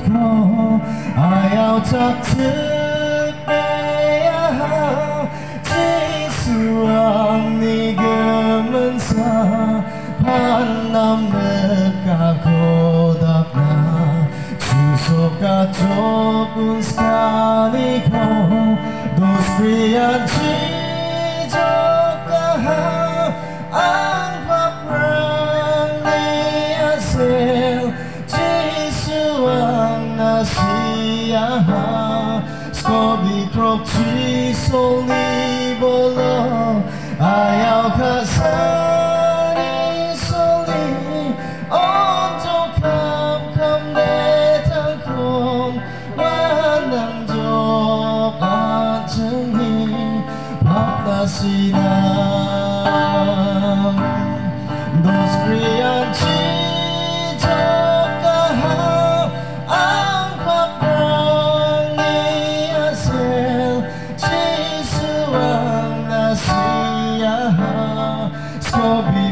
않고 어여적 특배야 지수왕 니금은서 반남을까 고답나 주소가 좁은 산이고 노스리한 지 야하 스커비 크롭치 솔리볼러 아야가 사리 솔리 온조 캄캄 내 달콤 완난조 같은니 밤낮이나 Those brilliant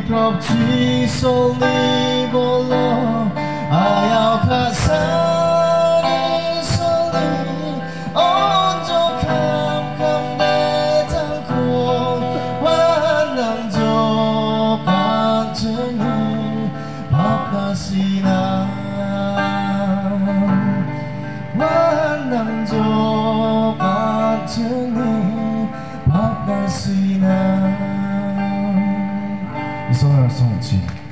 Skobi krop chisol ni bolo Ayaw ka sa ni soli Onjo kam kam netang kong Wanang jok at jenghi Bap na sinang 所有的送亲。